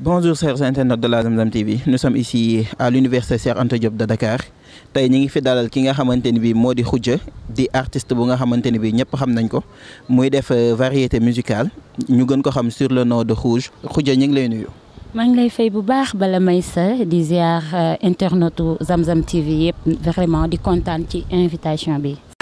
Bonjour chers internautes de la Zamzam TV nous sommes ici à l'université Cheikh Anta Diop de Dakar. Tey ñu ngi fi dalal ki nga xamante ni bii moo di Khoudia di artiste bu nga xamante ni bii ñëpp xam nañ ko. Muy def variété musicale. Ñu gën ko xam sur le nom de Rouge Khoudia ñu ngi lay nuyu. maa ngi lay fay bu baax bala may sa di ziar internetu Zamzam TV yëpp. Vraiment di kontaan ci invitation bi.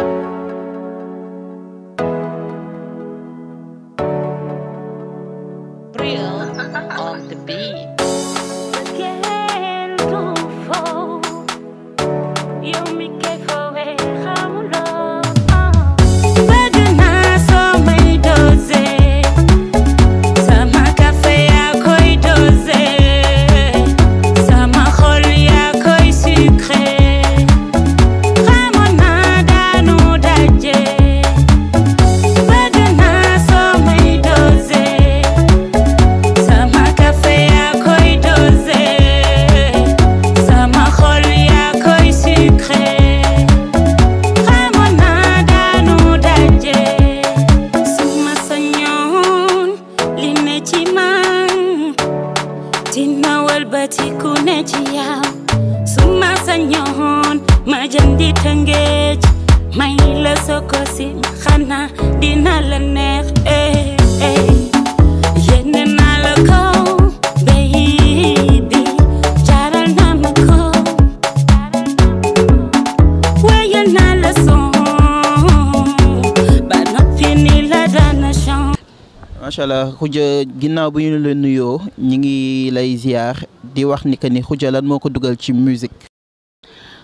Khoudia ginnaaw bu ñu la nuyoo ñi ngi lay ziar di wax ni que ni Khoudia lan moo ko dugal ci musique?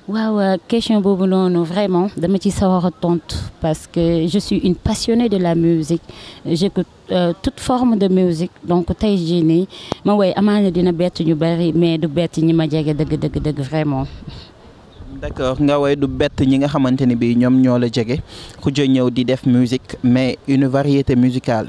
waaw question boobu noonu vraiment dama ci sawar a tontu parce que je suis une passionnée de la musique j'écoute euh, toute forme de musique donc tey jii nii ma woy amaana dina bett ñu bari mais du bett ñi ma jege dëgg dëgg dëgg vraiment. d'accord nga woy du bett ñi nga xamante ni bii ñoom ñoo la jege Khoudia ñëw di def musique mais une variété musicale.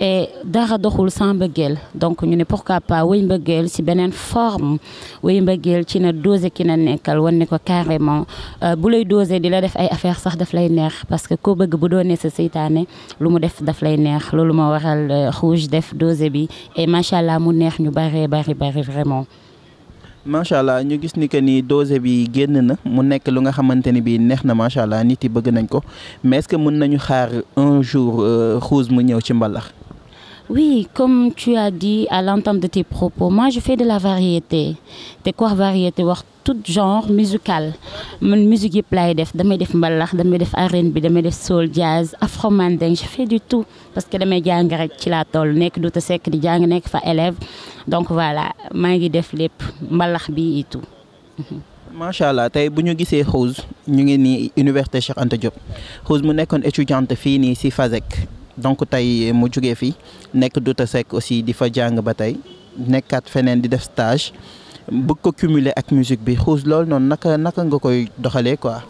et dara doxul sans mbëggeel. Donc ñu ne pourquoi pas wéy mbëggeel ci beneen forme. Wéy mbëggeel ci na dose ki na nekkal wan ne ko carrément. Bu lay dose di la def ay affaire sax daf lay neex parce que koo bëgg bu doonee sa seytaane lu mu def daf lay neex. Loolu moo waral Rouge def dose bi. Et macha allah mu neex ñu bari bari bari vraiment. macha allah ñu gis ni que ni dose bi génn na. Mu nekk lu nga xamante ni bii neex na macha nit yi bëgg nañ ko. Mais est-ce que mën nañu xaar un jour Rouge mu ñëw ci mbalax? Oui, comme tu as dit à l'entame de tes propos, moi je fais de la variété. te quoi variété wax tout genre musical man musique yëpp laay def damay def mbalax damay def R&B damay def soul jazz afro manding je fais du tout parce que damay jàng rek ci laa toll nekk du ta sekk di jàng nekk fa élève donc voilà maa ngi def mbalax bi et tout. macha allah tey bu ñu gisee Rouge ñu ngi nii université Cheikh Anta Diop Rouge mu nekkoon étudiante fii nii si FASEC. Donc tey mu jógee fi nekk Douta Seck aussi di fa jàng ba tey nekkaat feneen di def stage bëgg ko cumuler ak musique bi Rouge loolu noonu naka naka nga koy doxalee quoi?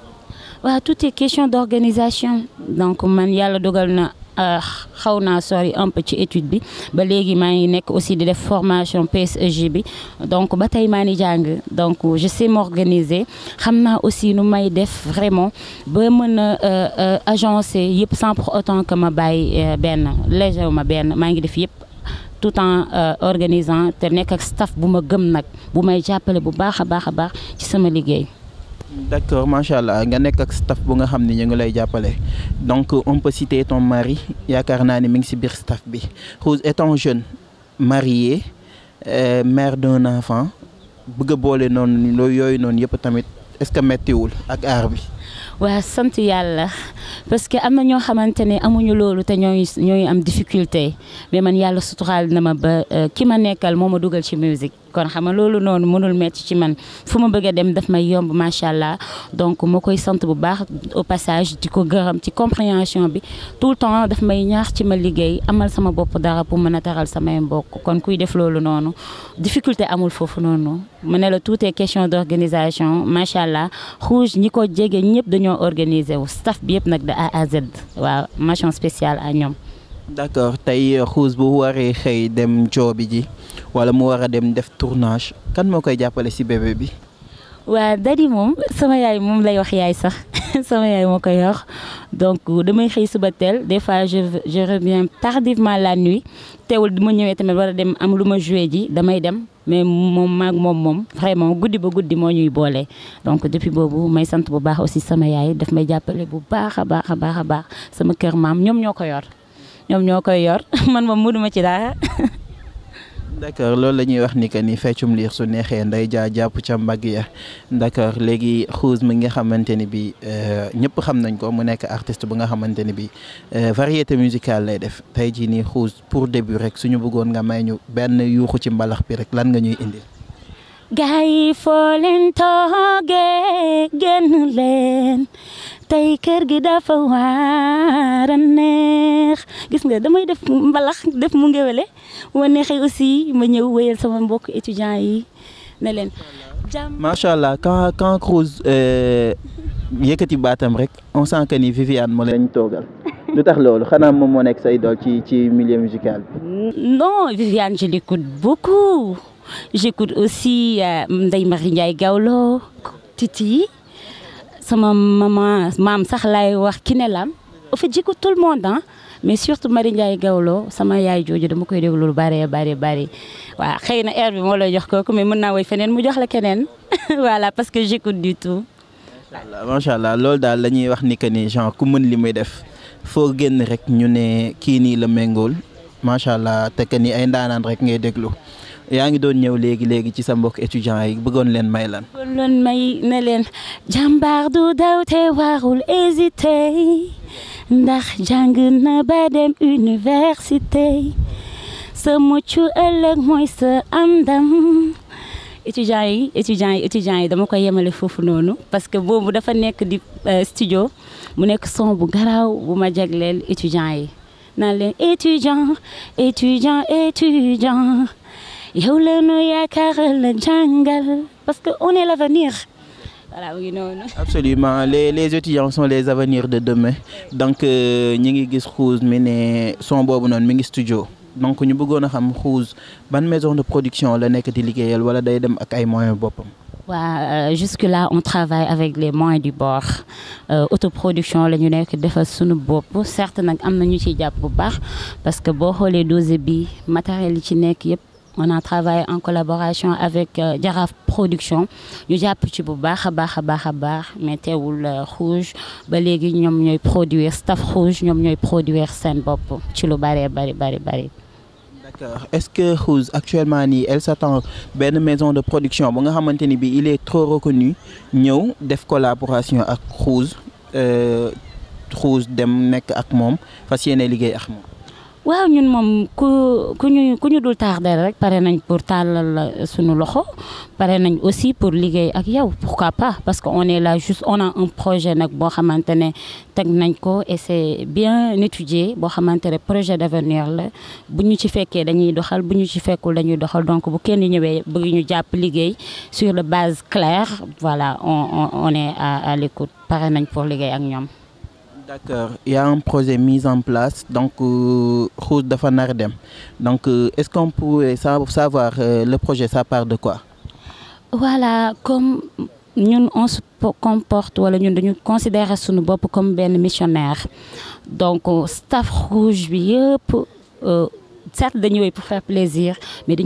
waaw tout est question d'organisation donc man yàlla dogal na xaw naa sori un peu ci étude bi. Ba léegi maa ngi nekk aussi di def formation PSEG bi. Donc ba tey maa ngi donc je sais m'organiser. Xam aussi nu may def vraiment ba mën a agencer yëpp sans pour autant que ma bàyyi benn léger ma benn. Maa ngi def yëpp tout en organisant te nekk ak staff bu ma gëm nag bu may jàppale bu baax a baax ci sama liggéey. D'accord macha allah nga nekk ak staff bu nga xam ne ñu ngi lay donc on peut citer ton mari. Yaakaar naa ne mi ngi ci biir staff bi. Rouge étant jeune marié euh, mère d'un enfant bëgg a boole noonu loolu yooyu noonu yëpp tamit est-ce que mettiwul ak aar bi? waa sant yàlla. Parce que am na ñoo xamante ne amuñu loolu te ñooy ñooy am difficulté. Mais man yàlla suturaal na ma ba ki ma nekkal moo ma dugal ci musique kon xam nga loolu man. Fu ma bëgg a dem daf donc ma koy sant bu au passage di ko gërëm compréhension tout le temps daf may ñaax ci amal sama bopp dara pour mën a samay mbokk. Difficulté amul foofu noonu. La tout est question d'organisation macha Rouge ñi ko jege ñëpp dañoo staff bi yëpp nag A à Z. Waaw mention spéciale à. D'accord. Tey xuus bu dem ji wala mu dem def tournage kan moo koy jàppale si bébé bi? dadi sama yaay lay wax yaay sax. Sama yaay koy des fois je je reviens tardivement la nuit. Tamit dem am dem. Mais vraiment ba ñuy donc depuis boobu may sant bu baax aussi sama yaay. Daf may bu baax sama ñoom ñoo koy yor. Man moom mënuma ci dara. d'accord loolu la ñuy wax ni que ni feccum liir su neexee nday jaa jàpp ca mbagg ya. D'accord léegi xuus mi nga xamante ni bi ñëpp xam nañ ko mu nekk artiste bu nga xamante ni bi variété musicale lay def. Tey jii nii xuus pour début rek suñu bëggoon nga may ñu benn yuuxu ci mbalax bi rek lan nga ñuy indi gaa yi foo leen toogee génn leen. Tey kër gi dafa waar a neex. Gis nga damay def mbalax def mu ngéwéle ma neexee aussi ma ñëw wéyal sama mbokk étudiants yi ne leen. Jàmm. Macha allah quand quand Cruz yëkkati baatam rek on sent que ni Viviane moo leen. Toogal. Lu tax loolu? Xanaa moom moo nekk say dool ci ci milieu musical bi. non Viviane je l'écoute beaucoup. J'écoute aussi Marie Ndiaye Gawlo Titi. Sama maman maam sax laay wax ki ne lam au fait j'écoute tout le monde ah mais surtout Marie Ndiaye Gawlo sama yaay jooju dama koy déglu lu bari bari bari waaw na air bi moo mais mën naa woy feneen mu voilà parce que j'écoute du tout. macha allah loolu ni que ni ku mën def rek ñu te que ni. Yaa ngi doon ñëw léegi léegi ci sa mbokk étudiants yi bëggoon leen may lan. bëggoon may ne leen jàmbaar du daw te warul hésiter ndax jàng na ba dem université. Sa mucc ëllëg mooy sa am ndam. Étudiants yi étudiants yi étudiants yi dama koy yemale foofu noonu parce que boobu dafa nekk di studio mu nekk son bu garaaw bu ma jagleel étudiants yi. Leen étudiant étudiant étudiant parce que on est l'avenir voilà oui noonu. absolument les les étudiants sont les avenirs de demain donc noonu mi ngi studio donc maison de production la nekk di liggéeyal wala day dem ak ay moyens boppam? waaw jusque là on travaille avec les moyens du bord autoproduction la ñu nekk defal suñu bopp certes ñu bu baax parce que dosé bi matériel ci. On a travaillé en collaboration avec Jaraaf Production. Ñu jàpp ci bu baax a baax a mais teewul Rouge. Ba léegi ñoom produire staff Rouge ñoom ñooy produire seen bopp ci lu d'accord. Est-ce que Rouge actuellement nii elle s'attend benn maison de production bu bi il est trop reconnu ñëw def collaboration ak Rouge Rouge dem nekk ak moom fas yéene liggéey. Waaw ñun moom ku ku pour tàllal suñu loxo pare aussi pour pourquoi pas parce que on est là juste on a un projet nag boo xamante ne teg et bien étudié boo xamante ne projet d'avenir la bu ñu ci fekkee dañuy doxal bu ñu ci fekkul dañuy donc bu kenn sur de base claire voilà on on est à l'écoute pour. D'accord il y a un projet mis en place donc Rouge dafa nar dem donc est-ce qu'on pourrait savoir le projet ça part de quoi? voilà comme ñun on se comporte wala ñun dañu considérer comme benn missionnaire donc staff Rouge certes pour faire plaisir mais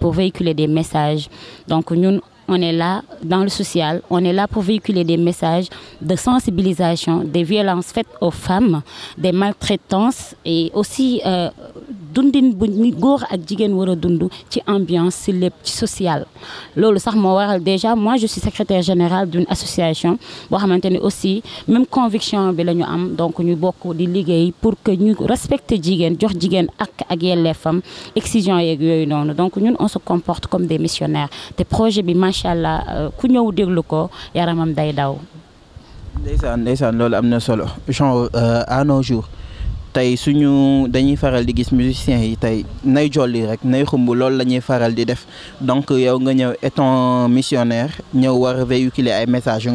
pour véhiculer des messages donc ñun. On est là dans le social on est là pour véhiculer des messages de sensibilisation des violences faites aux femmes des maltraitances et aussi dundin bu ni góor ak jigéen war a dund ci ambiance ci lépp ci social. Loolu sax moo waral déjà moi je suis secrétaire générale d'une association boo xamante aussi même conviction bi la am. Donc ñu bokk di liggéey pour que ñu respecter jigéen jox jigéen ak ak yelleefam excision yeeg yooyu noonu. Donc ñun on se comporte comme des missionnaires. Te projet bi macha allah ku ñëw déglu ko yaramam day daw. ndeysaan ndeysaan loolu am na solo. Genre à nos jours tey suñu dañuy faral di gis musiciens yi tey nay jolli rek nay faral donc étant missionnaire ñëw war véhiculer messages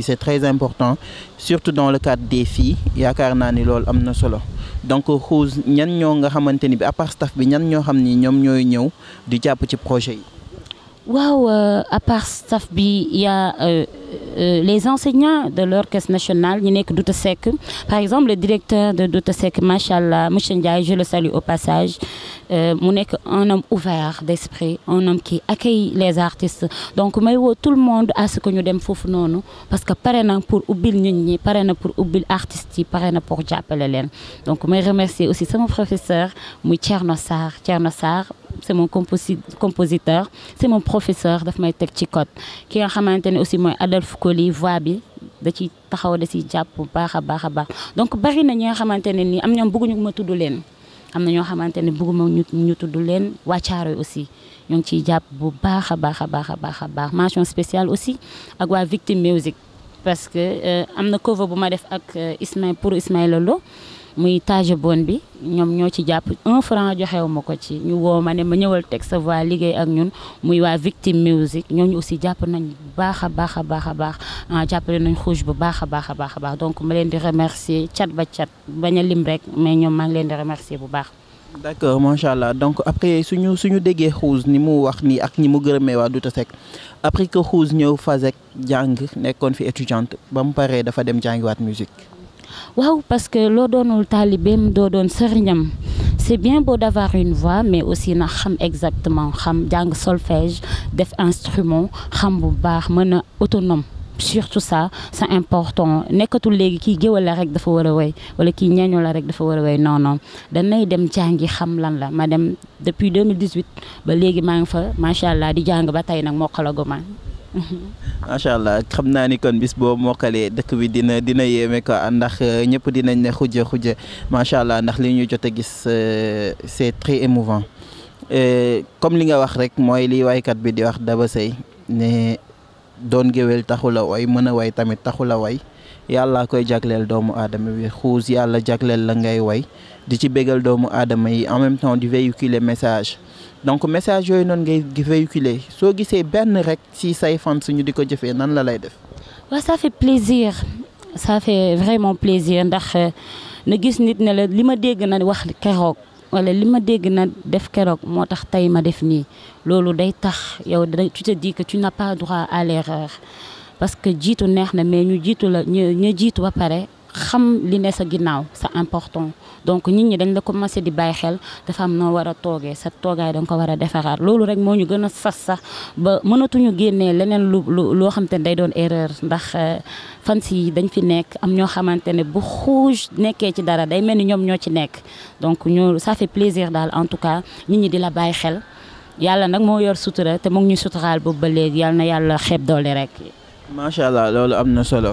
c'est très important surtout dans le cadre des filles yaakaar naa ni loolu solo donc ñan ñoo nga à part staff bi ñan ñoo. Waaw à part staff bi y a euh, euh, les enseignants de l'orchestre national ñi nekk Douta Seck. Par exemple le directeur de Douta Seck macha allah monsieur Ndiaye je le salue au passage mu nekk un homme ouvert d'esprit un homme qui accueille les artistes. Donc woo tout le monde à ce que ñu dem foofu noonu parce que na pour nit ñi na pour ubbil artistes na pour jàppale leen. Donc may remercier aussi sama professeur Thierno Sarr c'est mon composi compositeur c'est mon professeur daf may teg ci code. Ki aussi mooy Adolphe Coly voix bi da ci taxaw da ci jàpp bu baax a donc bari na aussi ciy a baax a baax a baax a baax. Mention spéciale aussi ak waa parce que Lo muy tage bon bi ñoom ñoo ci un franc joxewu ko ci. Ñu woo ma ma ñëwal teg sa voix liggéey ak ñun muy waa Victime Music. Ñooñu aussi jàpp nañ baax a baax baax a baax. Jàppale nañ bu baax donc ma leen di remercier cat ba cat. Bañ lim rek mais ngi leen di remercier bu baax. d'accord macha allah. Donc après suñu suñu déggee Khouz ni mu wax ak ñi mu gërëmee waa Douta après que Khouz ñëw Fasek jàng nekkoon fi étudiante ba mu paree dafa dem jàngiwaat musique. Waaw parce que loo doonul taalibeem doo doon sëriñam. C'est bien beau d'avoir une voix mais aussi na xam exactement xam jàng solfège def instrument xam bu baax mën a autonome. Surtout ça c'est important. Nekkatul léegi kii géwal la rek dafa war a woy wala kii ñeeño la rek dafa war a woy. Non non. Danay dem jàngi xam lan la. Depuis 2018 ba léegi maa fa macha allah di jàng ba tey nag macha allah xam naa ni kon bis boo mokkalee dëkk bi dina dina yéeme ko ndax ñëpp dinañ ne xuja xuja macha allah ndax li ñu jot a gis c'est très émouvant. Comme li nga wax rek mooy li waykat bi di wax Daba Sey ne doon géwél taxu la way mën a way tamit taxu la way. Yàlla koy jagleel doomu aadama bi xuus yàlla jagleel la ngay way di ci bégal doomu aadama yi en même temps di véhiculer message. Donc message yooyu noonu ngay véhiculer. Soo gisee benn rek ci say fan suñu di ko jëfee nan la lay def? waaw ça fait plaisir. Ça fait vraiment plaisir ndax na gis nit ne la li ma dégg na wax keroog wala li ma dégg na def keroog moo tax tey ma def nii. Loolu day tax yow tu te dis que tu n'as pas droit à l'erreur. Parce que jiitu neex na mais ñu jiitu la ñu ñu jiitu ba pare xam li ne sa ginnaaw c'est important donc nit ñi dañ la commencé di bàyyi xel dafa am noo war a toogee sa toogaay da nga ko war a defaraat loolu rek moo ñu gën a sas sax ba mënatuñu génnee leneen lu lu loo xamante ne day doon erreur ndax fan si dañ fi nekk am ñoo xamante ne bu xuuj nekkee ci dara day mel ni ñoom ñoo ci nekk donc ñu ça fait plaisir daal en tout cas nit ñi di la bàyyi xel yàlla nag moo yor sutura te mu ngi ñu suturaal boobu ba léegi yàlla na yàlla xeeb doole rek. macha allah loolu am na solo.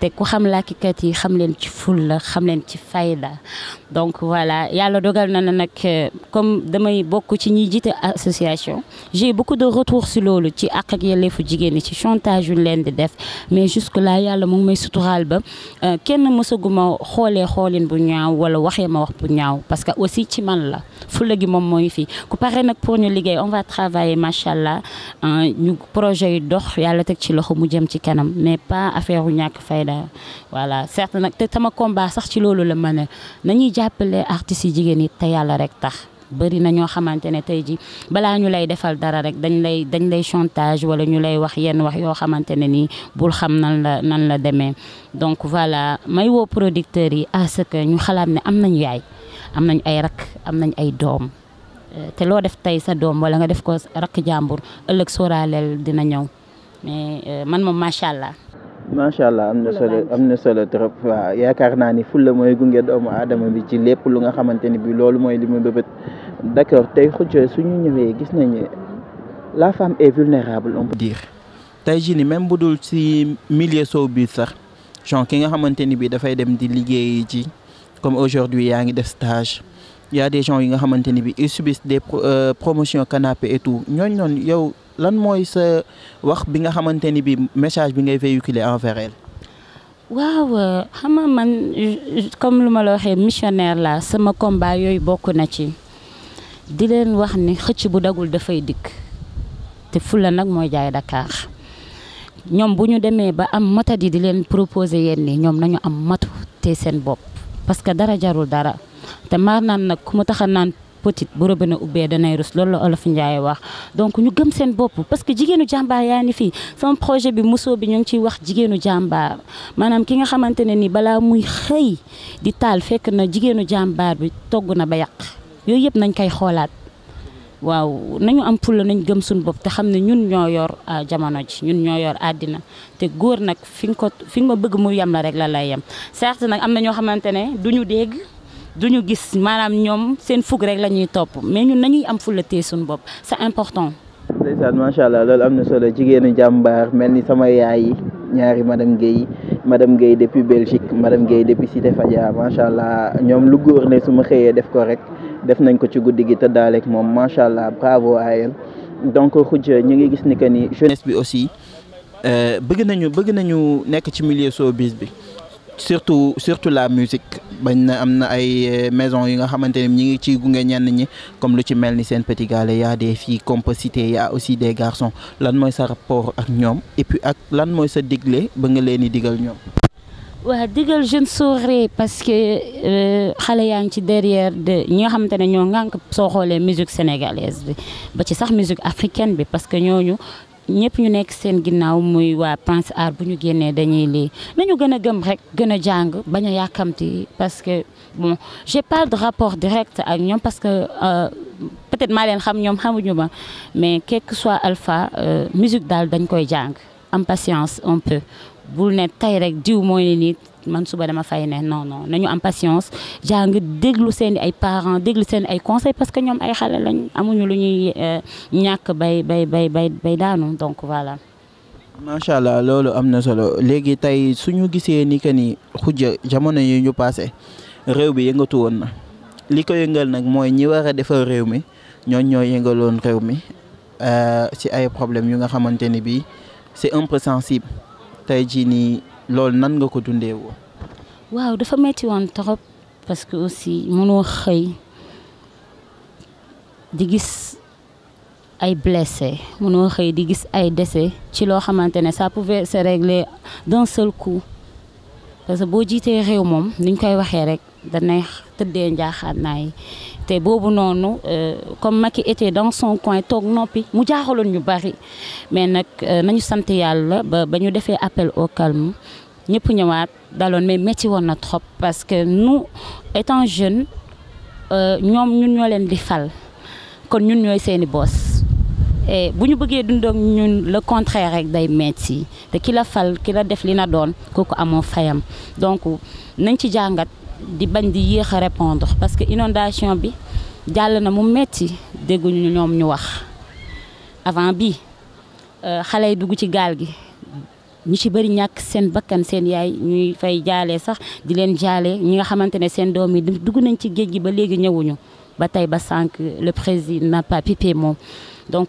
te ku xam làkkikat yi xam leen ci xam leen ci donc voilà yàlla dogal na nag comme association j'ai beaucoup de retours si loolu ci àq ak yelleefu jigéen ci chantage yu leen di def. Mais jusque là yàlla mu ngi may ba kenn mësaguma xoolee xoolin bu ñaaw wala waxee ma wax bu ñaaw parce que aussi ci man la. Gi moom mooy ku pare nag pour ñu liggéey on va travailler macha allah ñu projet dox yàlla teg ci loxo mu jëm ci kanam fayda voilà. Certes nag te sama combat sax ci loolu la ma ne. Nañuy jàppale artistes yi jigéen yi te yàlla rek tax. Bëri na ñoo xamante ne tey ji balaa ñu lay defal dara rek dañ lay dañ lay chantage wala ñu lay wax yenn wax yoo xamante ne nii bul xam nan la nan la demee. Donc voilà may woo producteurs yi à ce que ñu xalaat ne am nañ yaay am nañ ay rak am nañ ay doom. Te loo def tey sa doom wala nga def ko rakk jàmbur ëllëg sóoraaleel dina ñëw. Mais man moom macha. Macha allah am na solo am na solo trop. Waaw yaakaar naa ni fulla mooy gunge doomu aadama bi ci lépp lu nga xamante ni bi loolu mooy li mu bëbët. D'accord tey xucc suñu ñëwee gis nañu la femme est vulnérable on peut dire. Tey jii ni même bu dul ci milieu showbiz sax genre ki nga xamante ni bi dafay dem di liggéey ji comme aujourd'hui yaa ngi def stage y a des yi nga xamante ni bi ils subissent des promotions canapé et tout. Ñooñ noonu yow lan mooy sa wax bi nga xamante ni bi message bi ngay véhiculer envers elle? Waaw xam nga man comme lu ma la waxee missionnaire la sama combat yooyu bokk na ci. Di leen wax ni xëcc bu dagul dafay dikk te fulla nag mooy jaay Dakar. Ñoom bu ñu demee ba am matadi di leen proposer yenn ni ñoom nañu am matu te seen bopp parce que dara jarul dara. Te maar naan nag ku tax a naan petite bu robinet ubbee danay rus loolu olof Ndiaye wax. Donc ñu gëm seen bopp parce que jigéenu jàmbaar yaa ni fii sama projet bi musoo bi ñu ngi ciy wax jigéenu jàmbaar. Maanaam ki nga xamante ne ni balaa muy xëy di taal fekk na jigéenu jàmbaar bi togg na ba yàq. Yooyu yëpp nañ koy xoolaat. Waaw nañu am fulla nañ gëm suñu bopp te xam ne ñun ñoo yor jamono ji ñun ñoo yor àddina. Te góor nag fi nga nga bëgg mu yem la rek la lay yem. Nag am na ñoo xamante ne duñu dégg. Duñu gis maanaam ñoom seen fukk rek la ñuy topp. Mais ñun nañuy am fulla tee suñu bopp. C'est important. ndeysaan macha allah loolu am na solo. Jigéenu jàmbaar mel ni sama yaay yi ñaari madame Guèye. Madame Guèye depuis Belgique madame Guèye depuis Cité Fadia. Macha allah ñoom lu góor ne su ma xëyee def ko rek def nañ ko ci guddi gi tëddaaleeg moom. Macha allah bravo à elle. Donc Khoudia ñu ngi gis ni que ni jeunesse bi aussi bëgg nañu bëgg nañu nekk ci milieu showbiz bi. Surtout surtout la musique. Bañ ay maison yi nga comme lu ci mel y a des filles qu'on peut y a aussi des garçons. Lan sa rapport ak et puis ak lan mooy sa digle ba nga parce que xale yaa ngi derrière de ñi nga musique sénégalaise bi ba musique africaine parce que. Ñëpp ñu nekk seen ginnaaw muy waa Art bu ñu génnee dañuy lii. Nañu gën a gëm rek gën parce que j'ai pas de rapport direct ak ñoom parce que peut-être maa leen xam ñoom xamuñu ma mais quel que soit alpha musique daal dañ koy jàng am patience un peu. Bul ne tey rek diw mooy ne nit man suba dama fay ne non non nañu am patience. Jàng déglu seen ay parents déglu seen ay conseils parce que ñoom ay xale lañ amuñu lu ñuy ñàkk bay bay bay bay bay daanu donc voilà. macha allah loolu am na solo. Léegi tey suñu gisee ni que ni Khoudia jamono yi ñu passé réew bi yëngatu woon na. Li ko yëngal nag mooy ñi war a defar mi ñooñ ñoo yëngaloon réew mi ci ay problèmes yu nga xamante ni c'est un peu sensible tey jii nii. loolu nan nga ko dundee woon? waaw dafa metti woon trop parce que aussi mënoo xëy di gis ay blessés mënoo xëy di gis ay décès ci loo xamante ça pouvait se régler d'un seul coup parce que boo jiitee réew moom ni ñu koy waxee rek danay tëddee njaaxaan naay. Te boobu noonu comme Macky était dans son coin toog noppi mu jaaxaloon ñu bari. Mais nag nañu sant yàlla ba ba ñu defee appel au calme. Ñëpp ñëwaat daloon mais métti woon na trop parce que nous étant jeunes ñoom ñun ñoo leen di fal. Kon ñun ñooy seeni boss. Et bu ñu bëggee dundoog ñun le contraire rek day metti. Te ki la fal ki def li na doon kooku amoo fayam. Donc nañ ci jàngat di bañ di répondre parce que inondation bi jàll na mu metti dégguñu ñoom ñu wax. Avant bi xale yi dugg ci gaal gi ñu ci bëri ñàkk seen bakkan seen yaay ñuy fay jaalee sax di leen ñi nga ne le président n'a pas pipé moom donc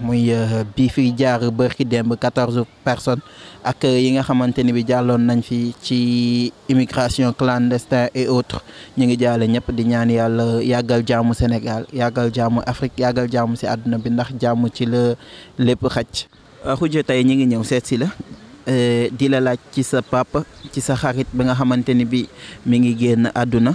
muy bii fi jaar bërki démb quatorze personnes ak yi nga xamante ni bi jàlloon nañ fi ci immigration clandestin et autres. Ñu ngi jaale ñëpp di ñaan yàlla yàggal jàmmu Sénégal yàggal jàmmu Afrique yàggal jàmmu ci àdduna bi ndax jàmmu ci la lépp xaj. Khoudia tey ñi ngi ñëw seet si la di la laaj ci sa papa ci sa xarit bi nga xamante ni bi mi ngi génn àdduna.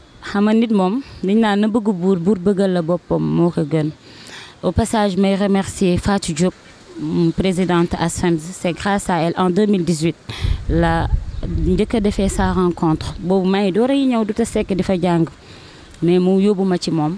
xam nga nit moom dañ naan na bëgg buur buur bëggal la boppam moo ko gën. Au passage may remercier Fatou Diop mm, présidente ASFEMS c'est grâce à elle en 2018 la njëkk a defee sa rencontre. Boobu may door a yi ñëw du ta sekk di jàng mais mu yóbbu ma ci moom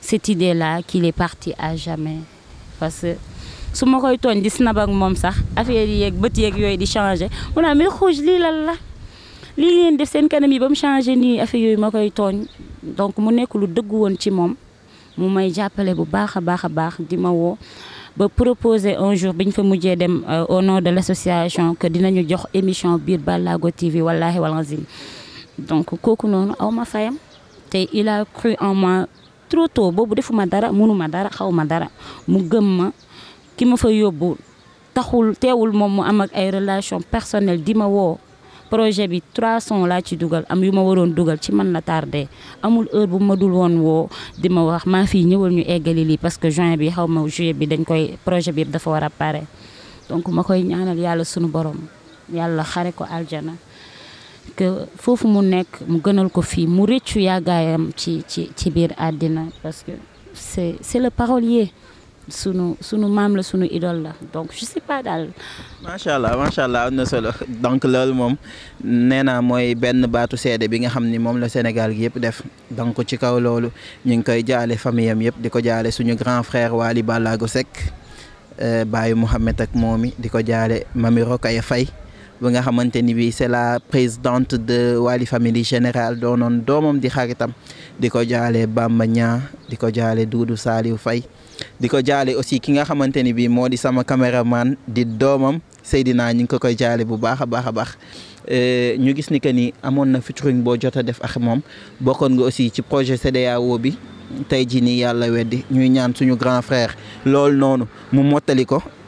cette idée là qu'il est parti à jamais. Parce que su ma koy tooñ di snap ak moom sax affaire yi yeeg bët yeeg yooyu di changé mu naa mais xuuj lii lan la? Lii def seen kanam yi changé affaire donc mu nekk lu dëggu woon ci moom. Mu may jàppale bu baax a baax di ma ba proposer un jour bi ñu fa dem euh, au nom de l'association que dinañu jox émission biir Ballago TV wallahi walazim donc kooku noonu aw ma fayam. Il a cru en moi trop tôt boobu defuma dara mënuma dara xaw ma dara. Mu gëm ma ki ma fa yóbbu taxul teewul moom mu am ak ay relation personnelle di ma woo. Projet bi trois sons laa ci dugal am yu ma waroon dugal ci man la tardé. Amul heure bu ma dul woon woo di ma wax maa fii ñëwal ñu eggali lii parce que juin bi xaw ma juillet bi dañ koy projet bi dafa war a pare. Donc ma koy ñaanal yàlla sunu borom yàlla xare ko aljana. Que foofu mu nekk mu gënal ko fii mu rëccu yàggaayam ci ci ci biir àddina parce que c'est c'est le parolier. Sunu sunu maam la sunu idole la. Donc je sais pas daal. Macha allah macha allah am na solo. Donc loolu moom nee naa mooy benn baatu seede bi nga xam ni moom la Sénégal gi yëpp def. Donc ci kaw loolu ñu ngi koy jaale famille am yëpp di ko jaale suñu grand frère Wally Ballago Seck Baye Mouhamed ak moomi di ko jaale Mami Rokhaya Faye bi nga xamante ni bii c'est la présidente de Wally Family Générale doonoon doomam di xaritam di ko jaale Bamba Niang di ko jaale Doudou Saliou Faye di ko jaale aussi ki nga xamante ni bii moo di sama caméraman di doomam Seydina ñu ngi ko koy jaale bu baax a baax a baax. Ñu gis ni que ni amoon na featuring boo jot def ak moom bokkoon nga aussi ci projet CEDEAO bi tey jii nii yàlla weddi ñuy ñaan suñu grand frère loolu noonu mu mottali ko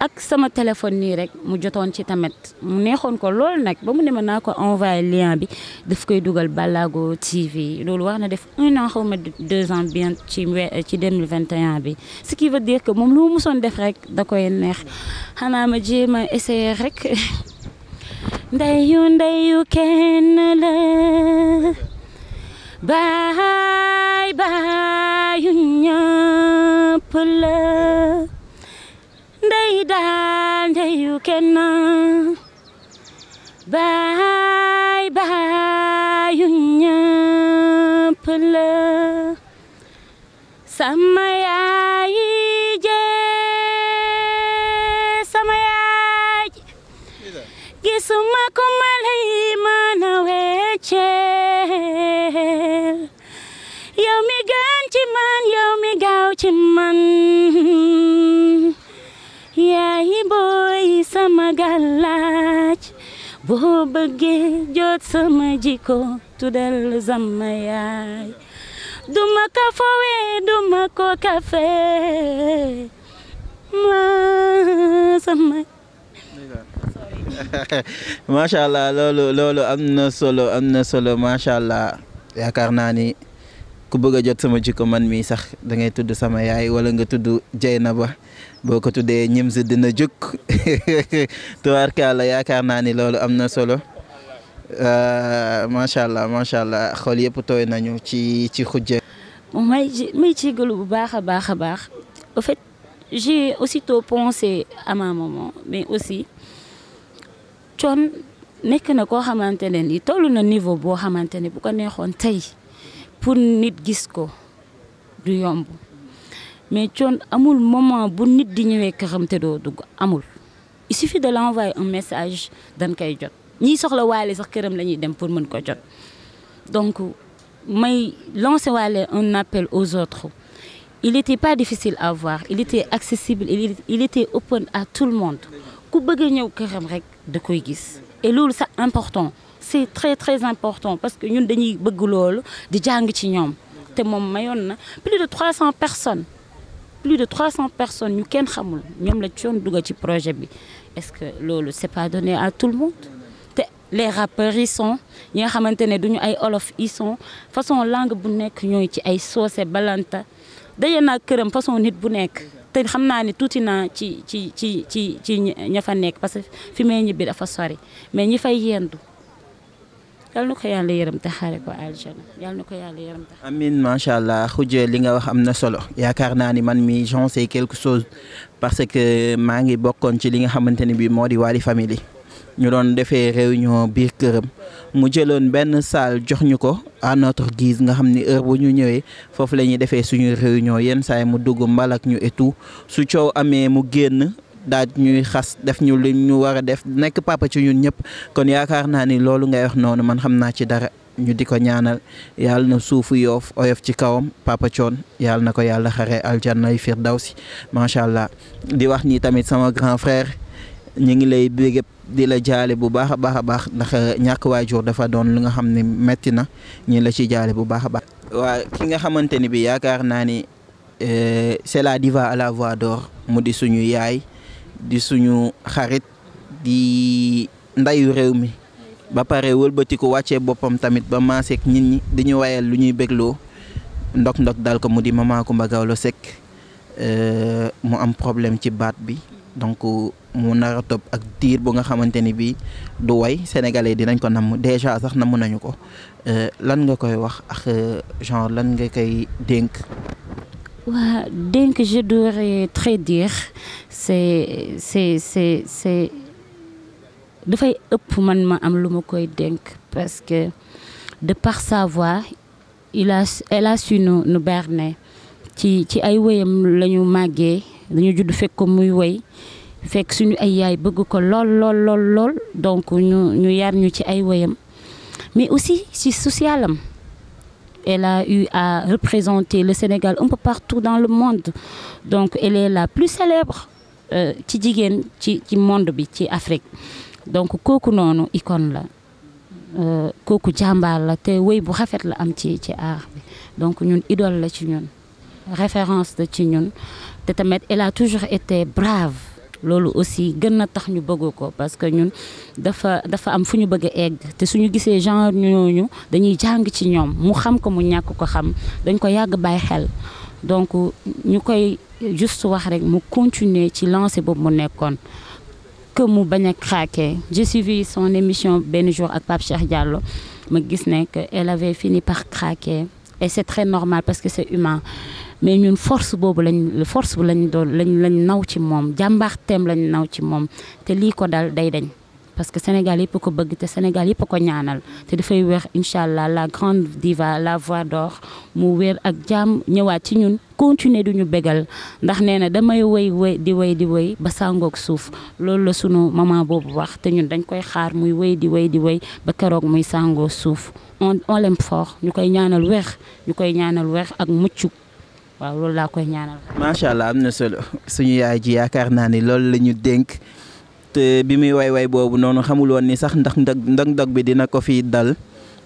ak sama téléphone nii rek mu jotoon ci tamit mu neexoon ko loolu nag ba mu ne ma naa ko envoyé lien bi daf koy dugal Ballago TV loolu war na def un an xaw ma deux ans bien ci ci 2021 bi. Ce qui dire que moom lu mu mësoon def rek da neex. Xanaa ma jéem a essayer rek. Ndeyu kenn la. Baay baayu ñëpp ndey yu kenn baay baayu ñëpp la sama yaay jee sama yaay gisuma ko ma lay mën a wecceel yow mi gën man yow mi gaaw man gàllaaj boo bëggee jot sama jikko tuddal sama yaay duma fowe duma ko kafe. Ma sama macha allah loolu loolu am solo am solo macha allah yaakaar ni ku bëgg jot sama jikko man mii sax da ngay tudd sama yaay wala nga tudd boo ko ñim si dina jóg tubaarkàlla yaakaar naa ni loolu am solo. Macha allah macha allah. Tooy nañu ci ci may may bu baax. Au fait j'ai aussitôt pensé à ma maman mais aussi Thione nekk na koo xamante ne ni toll na niveau boo xamante ne bu ko neexoon tey pour nit gis ko du yomb mais coon amul moment bu nit di ñëwee këram te doo dugg amul. Il suffit de l'envoyer un message dañ koy jot. Ñiy soxla waale sax këram la ñuy dem pour mën ko jot. Donc may lancer waale un appel aux autres. Il était pas difficile à voir il était accessible il il était open à tout le monde. Ku bëgg a ñëw këram rek da et loolu c'est important. C'est très très important parce que ñun dañuy bëgg loolu di jàng ci ñoom. Te moom plus de 300 personnes plus de 300 personnes ñu kenn projet est-ce que loolu c'est pas donné à tout le monde? Les rappeurs yi sont ñi nga xamante ne duñu ay sont façon langue balanta. Daje nit bu parce que fi may ñibbi dafa mais yal na ko yàlla yërëm te amin macha allah. Xujje li nga wax am na solo. Yaakaar naa ni man mi j'en sais quelque chose parce que maa ngi bokkoon ci li nga xamante ne bii moo di Wally Family. Ñu doon defee réunion biir këram. Mu jëloon benn salle jox ñu ko à notre guise nga xam ni heure bu ñu ñëwee foofu la ñuy defee suñu réunion. Yenn saa mu dugg mbalak ñu et tout. Su coow amee mu génn daaj ñuy xas def ñu li ñu war a def nekk papa ci ñëpp. Kon yaakaar naa ni loolu ngay wax noonu man xam naa ci dara. Ñu di ko ñaanal. Yàlla na suufu yoof oyof ci kawam. Papa yàlla na ko yàlla xare aljanna yi firdawsi. Macha allah. Di wax ni tamit sama grand frère ñu ngi lay bégg di la jaale bu baax a baax a baax ndax ñàkk waajur dafa doon lu nga xam ne metti na. Ñi la ci jaale bu baax a baax. waa ki nga xamante ni bi yaakaar naa ni c'est la diva à la voix d'or mu di suñu yaay. Di suñu xarit di ndayu réew mi. Ba pare wëlbatiku wàccee boppam tamit ba maaseek nit ñi dañuy ñu wayal lu ñuy bégloo. Ndok ndok dal ko mu di Mama Coumba Gawlo Seck. Mu am problème ci baat bi. donc mu nar a topp ak diir bu nga xamante ni bii du way. Sénégalais dinañ ko namm déjà sax namm nañu ko. Lan nga koy wax ak genre lan nga koy dénk. Je devrais très dire c'est c'est c'est c'est parce que de par sa voix elle a su nu nu berner. Màggee dañu judd woy yaay bëgg ko donc ñu ñu yar mais aussi ci socialam elle a eu à représenter le Sénégal un peu partout dans le monde. Donc elle est la plus célèbre ci jigéen ci ci monde bi Afrique. Donc kooku noonu icône la. Kooku jàmbaar la te woy bu rafet la am art donc idole la référence la ci elle a toujours été brave loolu aussi gën na tax ñu bëgg parce que ñun dafa dafa am fu ñu bëgg a egg. Te suñu gisee genre ñooñu dañuy jàng ci ñoom. Mu xam ko mu ñàkk ko xam. Dañ ko yàgg bàyyi xel. Donc ñu koy juste wax rek mu continuer ci lancer boobu mu nekkoon. Que mu bañ craquer j'ai suivi son émission benn jour ak Pape Cheikh Diallo. Ma gis ne que elle avait fini par craquer. Et c'est très normal parce que c'est humain mais ñun force boobu lañ force bu lañ doon lañ lañ naw ci moom jàmbaarteem lañ naw ci moom te lii ko dal day dañ. Parce que Sénégal yëpp ko bëgg te Sénégal yëpp ko ñaanal te dafay wér incha allah la grande diva la voix d'or mu wér ak jàmm ñëwaat ci ñun continuer du ñu bégal. Ndax nee na damay woy woy di woy di woy ba sàngoog suuf. Loolu la sunu maman boobu wax te ñun dañ koy xaar muy woy di woy di woy ba keroog muy sàngoo suuf. On on fort ñu koy ñaanal wér ñu koy ñaanal wér ak mucc waaw loolu laa koy ñaanal. macha allah am na solo. Suñu yaay ji yaakaar naa ni loolu la ñu dénk. Te bi muy way way boobu noonu xamul woon ni sax ndax ndog ndog bi dina ko fi dal.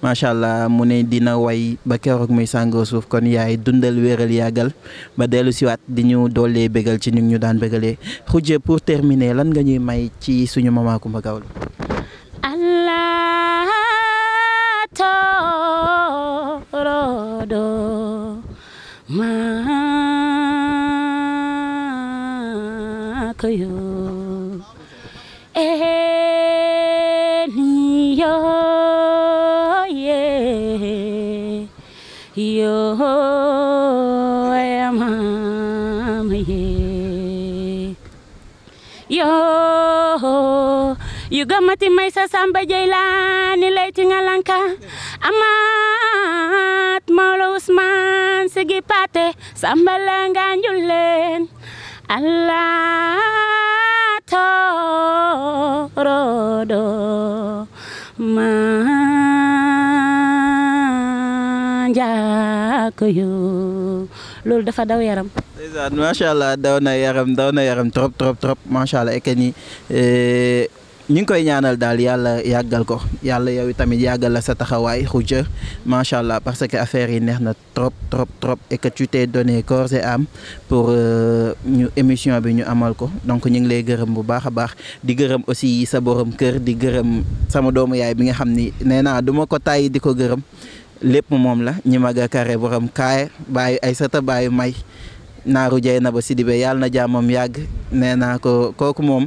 Macha allah mu ne dina way ba keroog muy sàngoo suuf. Kon yaay dundal wéral yàggal. Ba dellusiwaat di ñu doolee bégal ci ñu ñu daan bégalee. Xujje pour terminer lan nga ñuy may ci suñu Mama Coumba Gawlo. Allah makoyo eniyo ye. Yo emamaye yo yugamati maisa samba jailani laitingalanka ama sigi pate samba langa njulleen allah toroɗo ma njakoyo loolu dafa daw yaram. Ndeysaan macha allah daw na yaram daw na yaram trop trop trop macha allah et que ni. Ñu ngi koy ñaanal daal yàlla yàggal ko. Yàlla yow tamit yàggal la sa taxawaay xuja macha allah parce que affaire yi neex na trop trop trop et que tu donné corps et âme pour ñu émission bi ñu amal ko. Donc ñu ngi lay gërëm bu baax a baax. Di gërëm aussi sa borom kër di gërëm sama doomu yaay bi nga xam ni nee naa du ko tàyyi di ko gërëm. Lépp moom la. Ñi mag a kare borom kaay bàyyi ay sata bàyyi may naaru jay na ba Sidibé yàlla na jàmmam yàgg. Nee ko kooku moom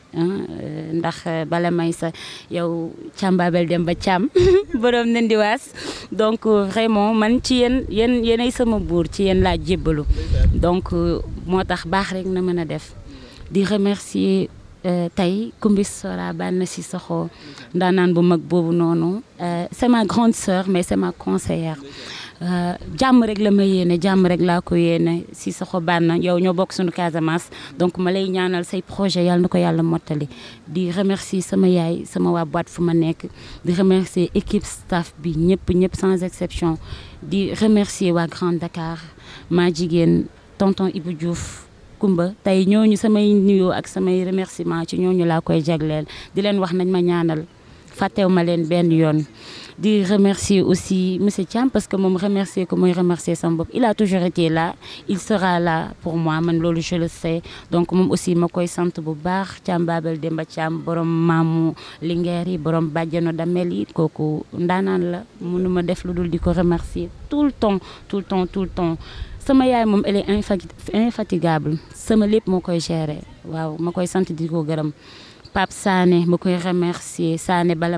ndax bala may sa donc vraiment man ci yéen yéen yéenay sama donc moo tax rek na mën a def. Di remercier tey Kumbis Sora bu mag c'est ma grande sœur mais c'est ma conseillère jàmm rek la ma yéene jàmm rek laa ko yéene Sissoko Banna yow ñoo bokk suñu Casamance. Donc ma lay ñaanal say projet yàlla na ko yàlla mottali. Di remercier sama yaay sama waa boîte fu ma nekk. Di remercier équipe staff bi ñëpp ñëpp sans exception. Di remercier waa Grand Dakar maa jigéen tonton Ibou Diouf Kumba. Tey ñooñu samay nuyoo ak samay remerciement ci ñooñu laa koy jagleel. Di leen wax nañ ma ñaanal fàttew ma leen benn yoon. Di remercier aussi monsieur Thiam parce que moom remercier ko mooy remercier sama bopp. Il a toujours été là il sera là pour moi man loolu je le sais. Donc moom aussi ma koy sant bu baax Thiam Babel Demba Thiam borom maamu Linguère borom bàjjano damel yi kooku ndaanaan la mënuma def lu dul remercier tout le temps tout le temps tout le temps. Sama yaay elle est infatigable sama lépp moo koy gérer waaw ma koy sant di ko gërëm. Pape Sané ma koy remercier Sané bala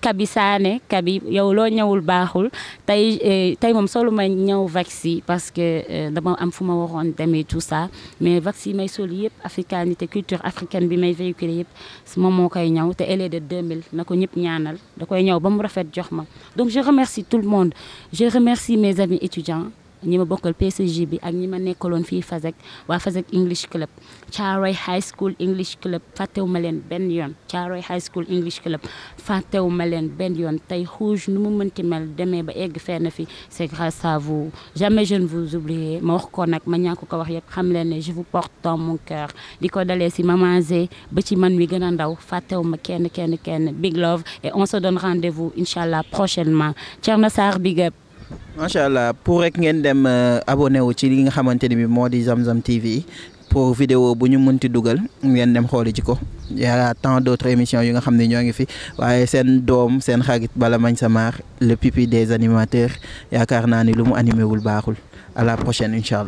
kabi saane kabi yow loo ñëwul baaxul. Tey tey moom solu ma ñëw vaccin parce que dama am fu ma waroon tout ça. Mais vaccin yi may sol yëpp africanité culture africaine bi may véhiculer yëpp moom moo koy ñëw te elle est de 2000 na ko ñëpp ñaanal. Da koy ñëw ba mu rafet jox ma. Donc je remercie tout le monde. Je remercie mes amis étudiants ñi ma bokkal PCG bi ak ñi ma nekkaloon fii Fazek waa Fazek English Club. Thiaroye High School English Club fàttewu ma leen benn yoon. High School English Club fàttewu ma leen benn yoon. Tey Rouge nu mu mënti mel demee ba egg fenn fi c'est grâce à vous. Jamais je ne vous oublierai ma wax ko nag ma ñàkk ko wax yëpp xam leen ne je vous porte dans mon cœur. Di ko dalee si Maman Zé ba ci man mi gën a ndaw fàttewu ma kenn kenn kenn. Big love et on se donne rendez-vous incha allah prochainement. Thierno Sarr big up macha allah pour rek ngeen dem abonné wu ci li nga xamante ni bi moo di Zamzam TV pour vidéo bu ñu mënti dugal ngeen dem xooli ci ko. Y a tant d'autres émissions yu nga xam ñoo ngi fi waaye seen doom seen bala mañ sa le pipi des animateurs yaakaar naa ni lu mu animé wul baaxul. À la prochaine incha